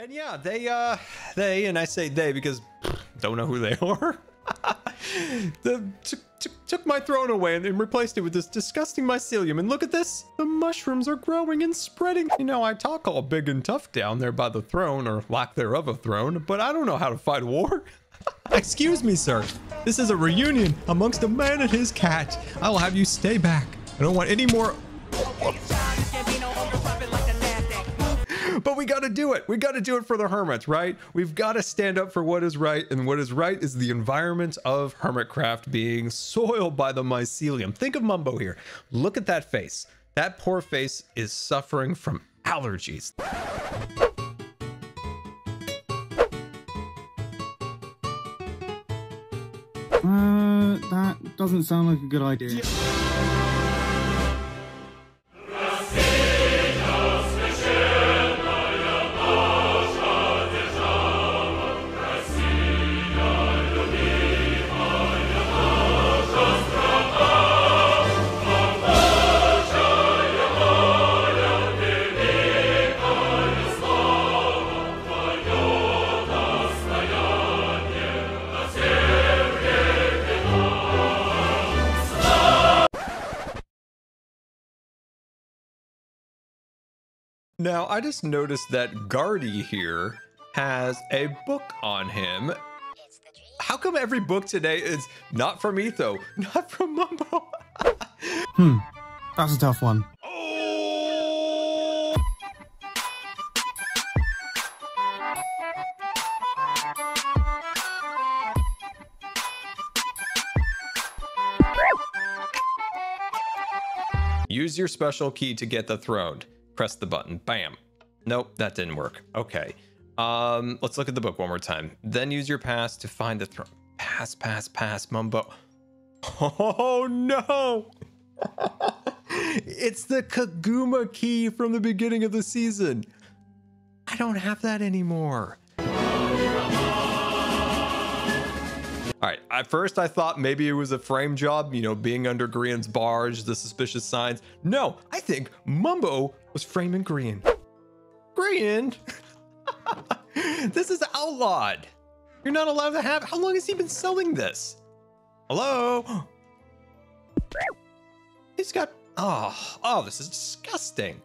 And yeah, they, uh, they, and I say they because don't know who they are. the, took, my throne away and, and replaced it with this disgusting mycelium. And look at this. The mushrooms are growing and spreading. You know, I talk all big and tough down there by the throne or lack thereof a throne, but I don't know how to fight war. Excuse me, sir. This is a reunion amongst a man and his cat. I will have you stay back. I don't want any more. But we got to do it. We got to do it for the hermits, right? We've got to stand up for what is right. And what is right is the environment of Hermitcraft being soiled by the mycelium. Think of Mumbo here. Look at that face. That poor face is suffering from allergies. Uh, that doesn't sound like a good idea. Now, I just noticed that Guardy here has a book on him. How come every book today is not from Etho, not from Mumbo? Hmm, that's a tough one. oh! Use your special key to get the throne. Press the button. Bam. Nope, that didn't work. Okay. Um, let's look at the book one more time. Then use your pass to find the throne. Pass, pass, pass, Mumbo. Oh no! it's the Kaguma key from the beginning of the season. I don't have that anymore. All right, at first I thought maybe it was a frame job, you know, being under Grian's barge, the suspicious signs. No, I think Mumbo was framing Grian. Grian? this is outlawed. You're not allowed to have. How long has he been selling this? Hello? He's got. Oh, oh, this is disgusting.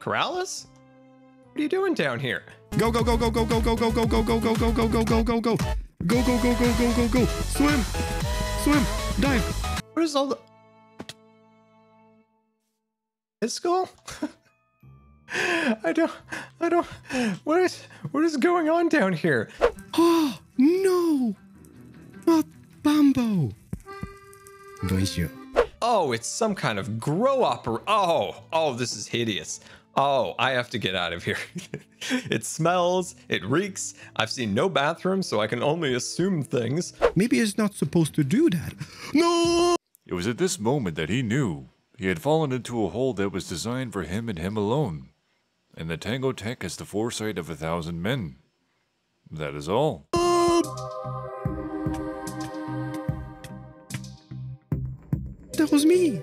Corrales? What are you doing down here? Go, go, go, go, go, go, go, go, go, go, go, go, go, go, go, go, go, go. Go, go, go, go, go, go, go. Swim. Swim. Dive. What is all the. His skull? I don't. I don't. What is. What is going on down here? Oh, no. Not Bambo. Bonjour. Oh, it's some kind of grow opera. Oh, oh, this is hideous. Oh, I have to get out of here. it smells, it reeks. I've seen no bathroom, so I can only assume things. Maybe it's not supposed to do that. No! It was at this moment that he knew he had fallen into a hole that was designed for him and him alone. And the Tango Tek has the foresight of a thousand men. That is all. That was me.